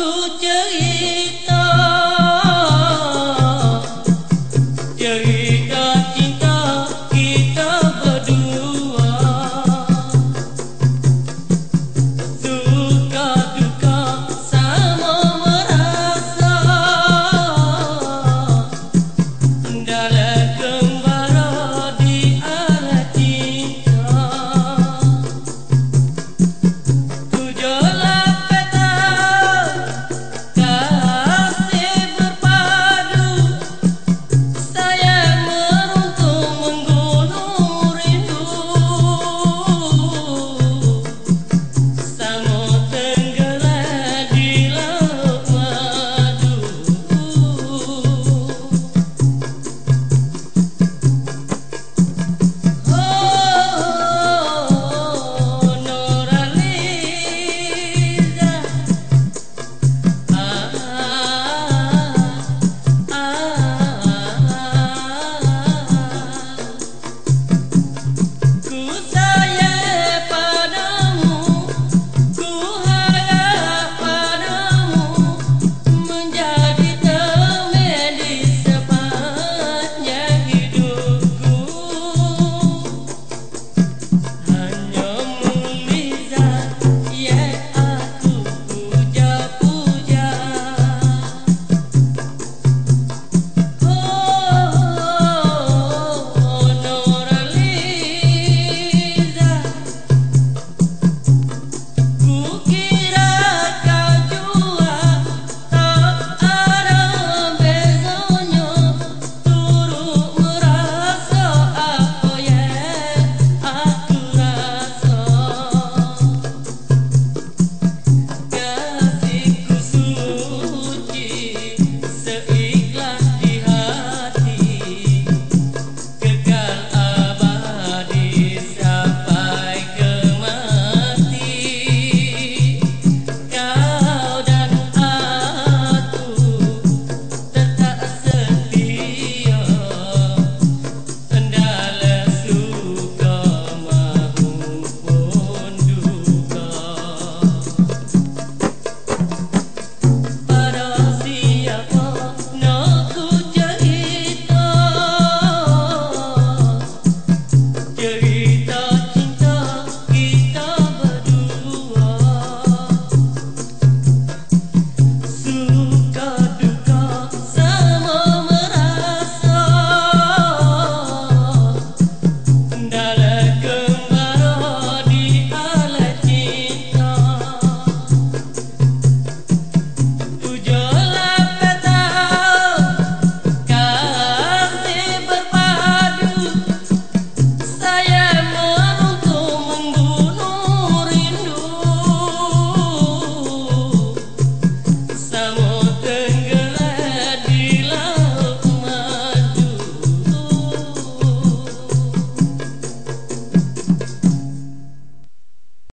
could you